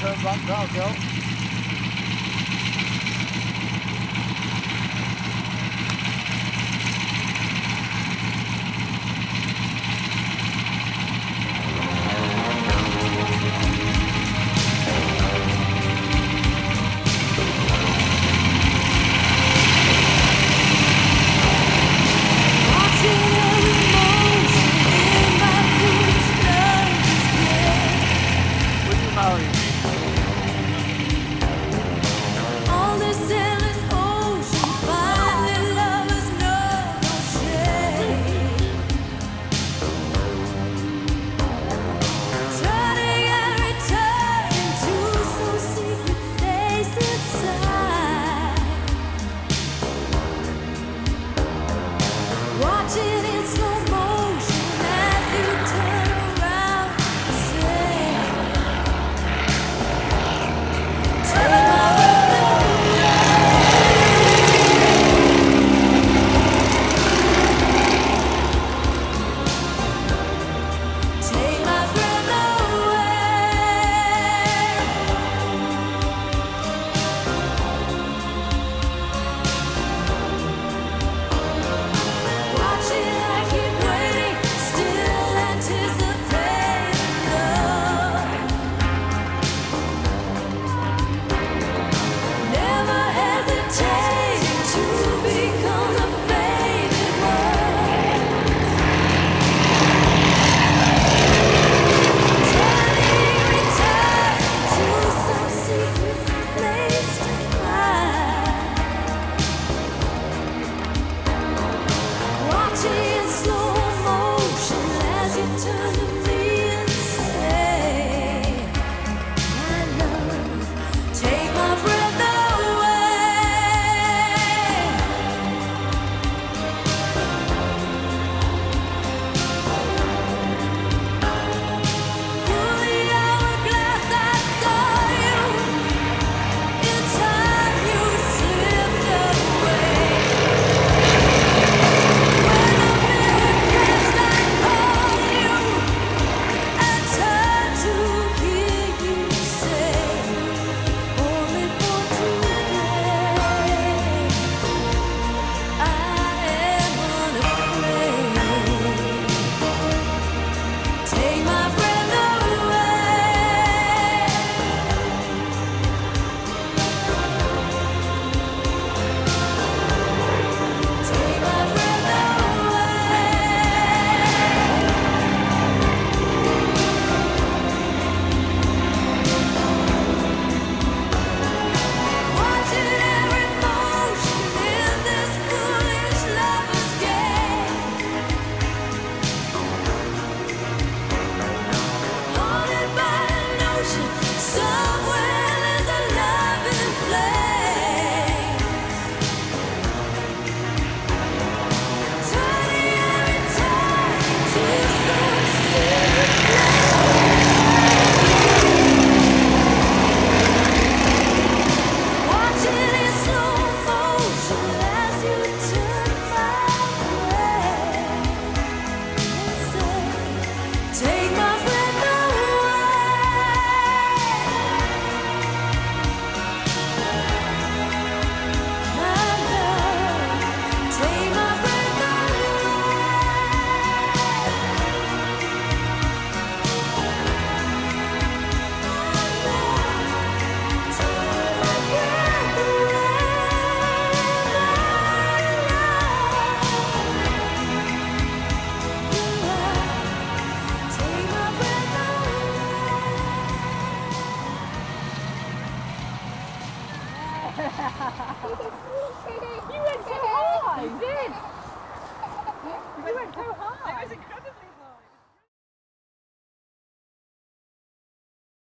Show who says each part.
Speaker 1: turn back now, Joe.